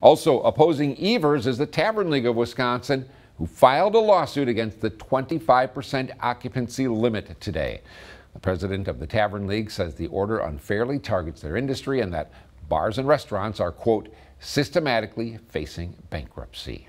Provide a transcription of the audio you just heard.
Also opposing Evers is the Tavern League of Wisconsin, who filed a lawsuit against the 25% occupancy limit today. The president of the Tavern League says the order unfairly targets their industry and that bars and restaurants are, quote, systematically facing bankruptcy.